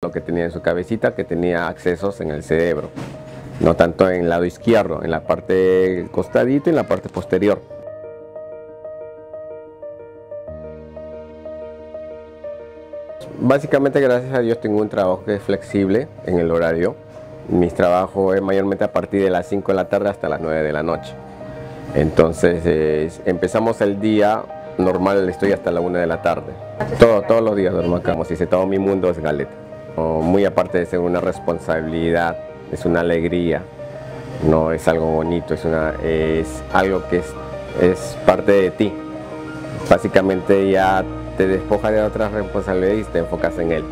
lo que tenía en su cabecita, que tenía accesos en el cerebro, no tanto en el lado izquierdo, en la parte costadito y en la parte posterior. Básicamente, gracias a Dios, tengo un trabajo que es flexible en el horario. Mis trabajos es mayormente a partir de las 5 de la tarde hasta las 9 de la noche. Entonces, empezamos el día normal, estoy hasta la 1 de la tarde. Todo, todos los días acá, como si se todo mi mundo es galeta muy aparte de ser una responsabilidad, es una alegría, no es algo bonito, es, una, es algo que es, es parte de ti. Básicamente ya te despojas de otras responsabilidades y te enfocas en él.